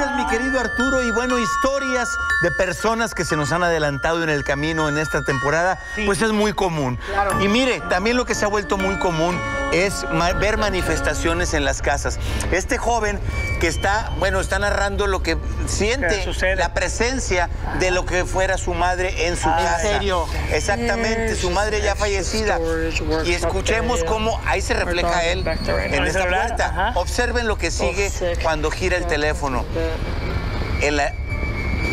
Gracias, mi querido Arturo. Y bueno, historias de personas que se nos han adelantado en el camino en esta temporada, pues es muy común. Y mire, también lo que se ha vuelto muy común es ver manifestaciones en las casas. Este joven que está, bueno, está narrando lo que siente, la presencia de lo que fuera su madre en su Ah, ¿en casa. serio? Exactamente, su madre ya fallecida. Y escuchemos cómo ahí se refleja él en esta puerta. Observen lo que sigue cuando gira el teléfono. En la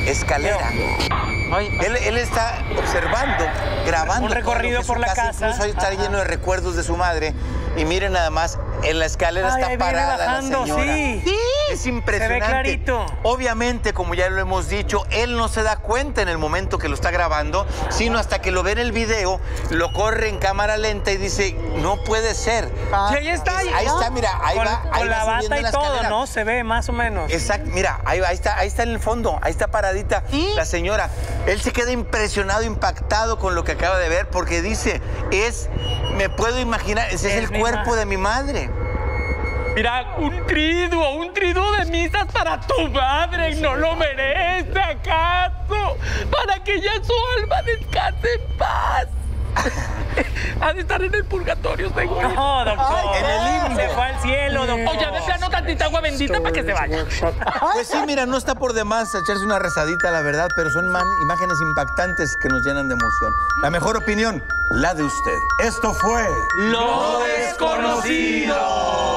escalera. Él, él está observando, grabando. Un recorrido por la casa. Incluso ahí está Ajá. lleno de recuerdos de su madre. Y miren nada más, en la escalera Ay, está parada bajando, la señora. sí. Es impresionante. clarito. Obviamente, como ya lo hemos dicho, él no se da cuenta en el momento que lo está grabando, sino hasta que lo ve en el video, lo corre en cámara lenta y dice, no puede ser. Y ahí está. Ahí está, mira, ahí con, va. ahí con va la bata y la todo, escalera. ¿no? Se ve más o menos. Exacto, mira, ahí, ahí está, ahí está en el fondo, ahí está paradita la señora. Él se queda impresionado, impactado con lo que acaba de ver, porque dice, es, me puedo imaginar, ese es, Es el cuerpo ma- de mi madre. Mira, un triduo, un triduo de misas para tu madre, ¿no lo merece acaso? Para que ya su alma descanse en paz. Ha de estar en el purgatorio, seguro. No, doctor. en el limbo. Se fue al cielo, doctor. Oye, de plano tantita agua bendita para que se vaya. Pues sí, mira, no está por demás echarse una rezadita, la verdad, pero son man- imágenes impactantes que nos llenan de emoción. La mejor opinión, la de usted. Esto fue... Lo desconocido.